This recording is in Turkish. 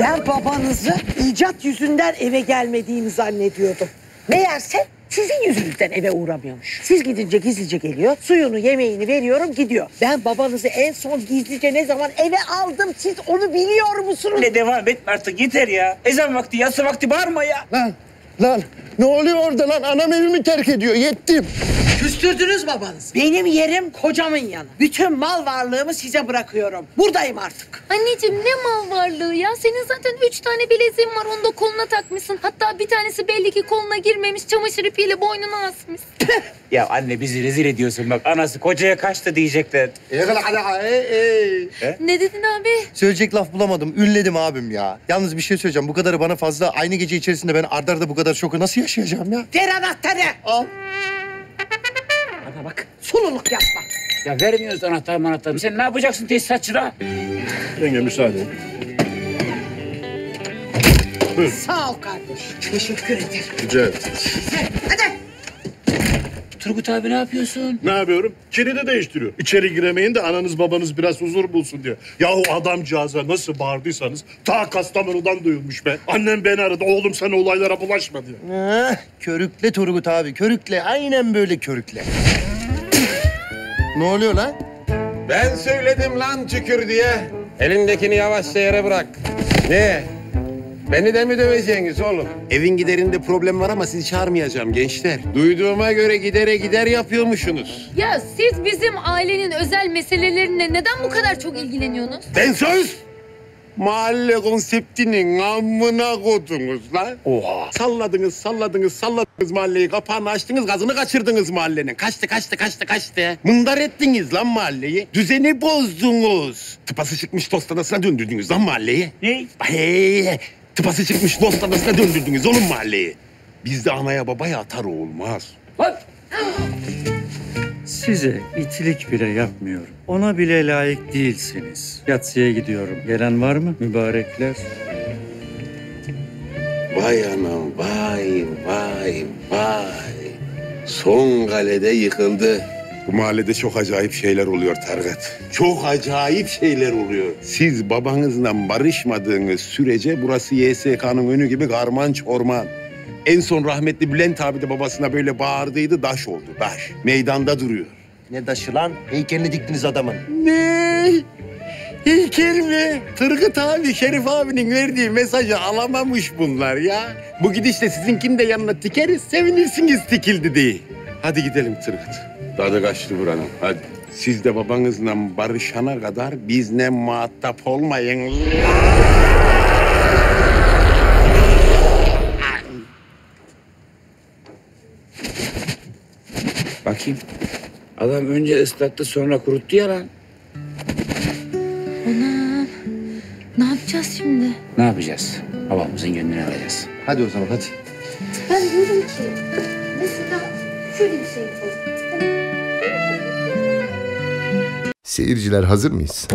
Ben babanızı icat yüzünden eve gelmediğini zannediyordum. Meğerse sizin yüzünüzden eve uğramıyormuş. Siz gidince gizlice geliyor, suyunu yemeğini veriyorum gidiyor. Ben babanızı en son gizlice ne zaman eve aldım siz onu biliyor musunuz? Öyle devam etme artık yeter ya. Ezan vakti, yatsı vakti bağırma ya. Lan lan ne oluyor orada lan? Anam evimi terk ediyor. Yettim. Küstürdünüz babanızı. Benim yerim kocamın yanı. Bütün mal varlığımı size bırakıyorum. Buradayım artık. Anneciğim ne mal varlığı ya. Senin zaten üç tane bileziğin var. Onu da koluna takmışsın. Hatta bir tanesi belli ki koluna girmemiş. Çamaşır ipiyle boynuna asmış. Ya anne bizi rezil ediyorsun bak. Anası kocaya kaçtı diyecekler. ne dedin abi? Söyleyecek laf bulamadım. Ünledim abim ya. Yalnız bir şey söyleyeceğim. Bu kadarı bana fazla. Aynı gece içerisinde ben ardarda arda bu kadar şoku nasıl yaşayacağım ya? Ver anahtarı. Al. Bak. Sululuk yapma. Ya vermiyoruz anahtar anahtarı. Sen ne yapacaksın tesisatçıda? Yenge müsaade. Sağ ol kardeş. Teşekkür ederim. Rica ederim. Hadi. Turgut abi ne yapıyorsun? Ne yapıyorum? Kilidi değiştiriyor. İçeri giremeyin de ananız babanız biraz huzur bulsun diye. Yahu adamcağıza nasıl bağırdıysanız ta Kastamonu'dan duyulmuş be. Annem beni aradı. Oğlum sen olaylara bulaşma diye. Heh, körükle Turgut abi. Körükle. Aynen böyle körükle. Ne oluyor lan? Ben söyledim lan tükür diye. Elindekini yavaşça yere bırak. Ne? Beni de mi döveceksiniz oğlum? Evin giderinde problem var ama sizi çağırmayacağım gençler. Duyduğuma göre gidere gider yapıyormuşsunuz. Ya siz bizim ailenin özel meselelerine neden bu kadar çok ilgileniyorsunuz? Ben söz! Mahalle konseptinin amına kodunuz lan. Oha. Salladınız, salladınız, salladınız mahalleyi. Kapağını açtınız, gazını kaçırdınız mahallenin. Kaçtı, kaçtı, kaçtı, kaçtı. Mındar ettiniz lan mahalleyi. Düzeni bozdunuz. Tıpası çıkmış dost adasına döndürdünüz lan mahalleyi. Ne? Hey, tıpası çıkmış dost adasına döndürdünüz oğlum mahalleyi. Bizde anaya babaya atar olmaz. Size itilik bile yapmıyorum. Ona bile layık değilsiniz. Yatsıya gidiyorum. Gelen var mı mübarekler? Vay anam, vay, vay, vay. Son galede yıkıldı. Bu mahallede çok acayip şeyler oluyor Targat. Çok acayip şeyler oluyor. Siz babanızla barışmadığınız sürece burası YSK'nın önü gibi karman çorman. En son rahmetli Bülent abi de babasına böyle bağırdıydı, daş oldu, daş. Meydanda duruyor. Ne daşı lan? Heykelini diktiniz adamın. Ne? Heykel mi? Turgut abi, Şerif abinin verdiği mesajı alamamış bunlar ya. Bu gidişle sizinkini de yanına tikeriz, sevinirsiniz tikildi diye. Hadi gidelim Turgut. Tadı kaçtı buranın, hadi. Siz de babanızla barışana kadar bizle muhatap olmayın. Bakayım. Adam önce ıslattı sonra kuruttu ya lan. Anam. Ne yapacağız şimdi? Ne yapacağız? Babamızın gönlünü alacağız. Hadi o zaman hadi. Ben diyorum ki mesela şöyle bir şey yapalım. Seyirciler hazır mıyız?